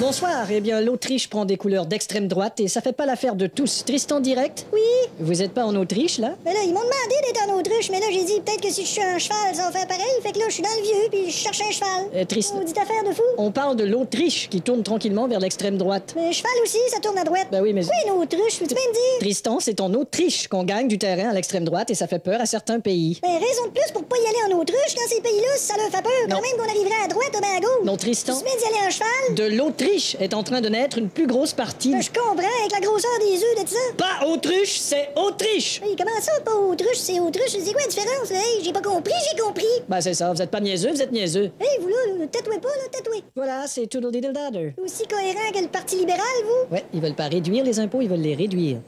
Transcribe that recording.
Bonsoir. Eh bien, l'Autriche prend des couleurs d'extrême droite et ça fait pas l'affaire de tous. Tristan direct? Oui. Vous êtes pas en Autriche, là? Mais là, ils m'ont demandé d'être en Autriche, mais là, j'ai dit peut-être que si je suis un cheval, ça va faire pareil. Fait que là, je suis dans le vieux, puis je cherche un cheval. Euh, Tristan. Vous dites affaire de fou? On parle de l'Autriche qui tourne tranquillement vers l'extrême droite. Mais cheval aussi, ça tourne à droite. Ben oui, mais. Oui, une autruche, peux-tu même dire? Tristan, c'est en Autriche qu'on gagne du terrain à l'extrême droite et ça fait peur à certains pays. Ben, raison de plus pour pas y aller en autruche dans ces pays-là, ça leur fait peur. Non. Quand même qu'on arriverait à droite ou bien à gauche. Non, Tristan. Tu d'y aller en cheval? De l'Autriche est en train de naître une plus grosse partie. Ben, je comprends, avec la grosseur des œufs de ça. Pas Autruche, c'est Autriche comment ça, pas autruche, c'est autruche? C'est quoi la différence? là? Hey, j'ai pas compris, j'ai compris. Ben c'est ça, vous êtes pas niaiseux, vous êtes niaiseux. Hey, vous là, euh, tatouez pas, là, tatouez. Voilà, c'est tout diddle dadder. Aussi cohérent que le Parti libéral, vous? Ouais, ils veulent pas réduire les impôts, ils veulent les réduire.